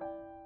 you